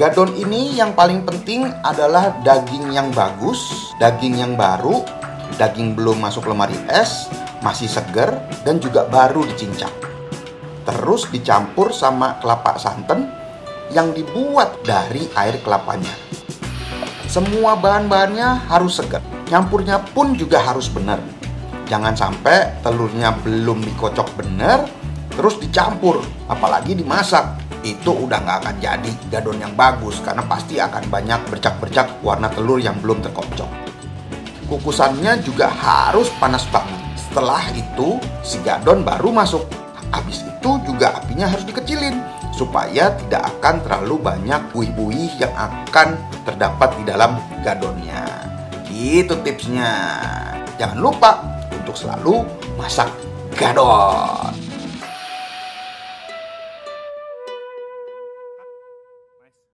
Gadon ini yang paling penting adalah daging yang bagus, daging yang baru, daging belum masuk lemari es, masih segar, dan juga baru dicincang. Terus dicampur sama kelapa santan yang dibuat dari air kelapanya. Semua bahan-bahannya harus segar. Nyampurnya pun juga harus benar. Jangan sampai telurnya belum dikocok benar, terus dicampur, apalagi dimasak. Itu udah nggak akan jadi gadon yang bagus karena pasti akan banyak bercak-bercak warna telur yang belum terkocok. Kukusannya juga harus panas banget. Setelah itu, si gadon baru masuk. Habis itu juga apinya harus dikecilin supaya tidak akan terlalu banyak buih-buih yang akan terdapat di dalam gadonnya. Itu tipsnya. Jangan lupa untuk selalu masak gadon.